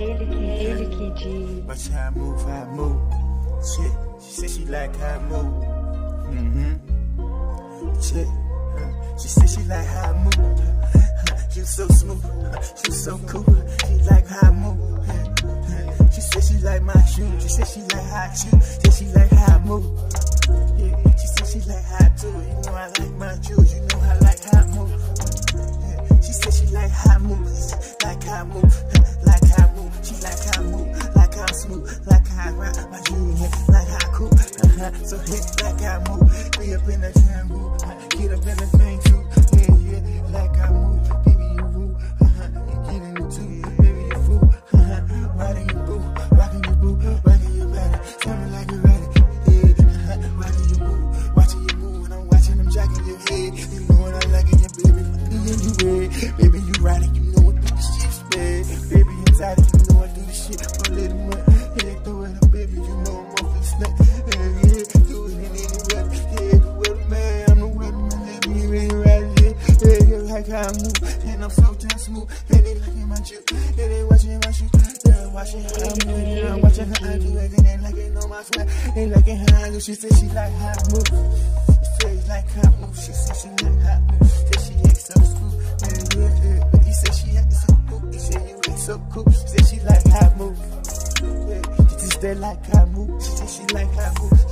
Ele. Watch how I move, how I move. Shit, she said she like how move. Mm-hmm. Shit, uh, she said she like how move. You so smooth, you so cool. She like how move. She said she like my shoes. She said she like how I chew. Said she like how move. Rock my jewels. Like I cool. So hit like I move. Be up in the jungle. Get up in the thing too. Yeah, yeah. Like I move. Baby, you. Uh-huh. You get in it too. Baby, you fool. Uh-huh. Riding your boo. Rocking your boo. Rocking your body. Sounding like you're ready. Yeah. Uh-huh. Rocking your boo. Watching you move. And I'm watching them jacking your head. You know what I like in your baby. Feeling you red. Baby, you riding. You know what do the shit spread. Baby, inside it. You know I do the shit. A little money. Yeah, throw it baby. You know I'm off the snack. Yeah, yeah. Do it in any weather. Yeah, the weatherman. I'm the weatherman. Let me really ride it. Yeah, yeah, like how I move. And I'm so damn smooth. And they liking my juice. Yeah, they watching my shoes. Yeah, watching how I move. Yeah, I'm watching how I do it. And they liking on my sweat. They liking how I do. She said she like how I move. She said she like how I move. She said she like how I. Said she act so smooth. Yeah, yeah, yeah. He said she act so cool. He said you act so cool. Said she like how I move. She like I move. Said she like I move.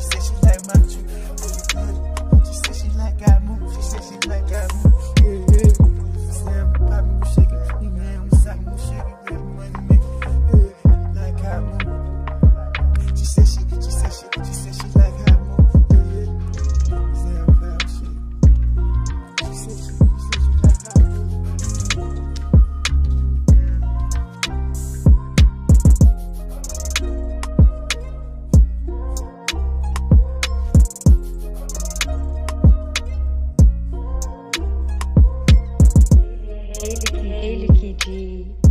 Ele que, ele que diz.